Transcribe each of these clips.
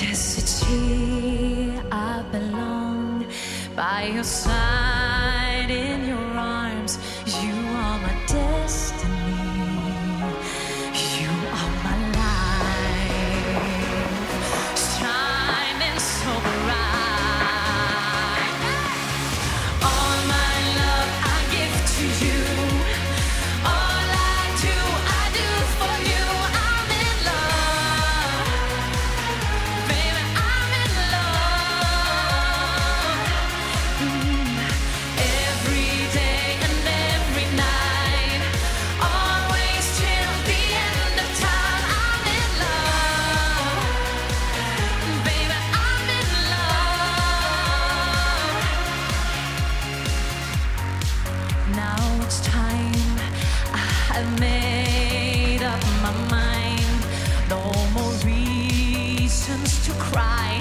Yes, it's here I belong by your side. much time. I've made up my mind. No more reasons to cry.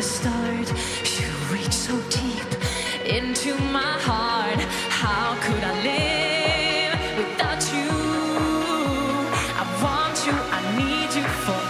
the start. You reach so deep into my heart. How could I live without you? I want you, I need you for.